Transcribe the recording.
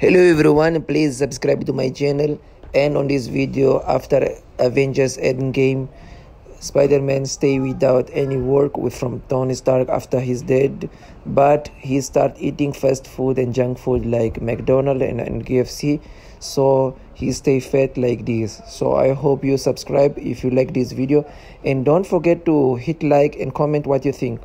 hello everyone. Please subscribe to my channel and on this video after avengers endgame spider-man stay without any work from tony stark after he's dead but he start eating fast food and junk food like mcdonald's and, and kfc so he stay fat like this. So i hope you subscribe if you like this video. And don't forget to hit like and comment what you think.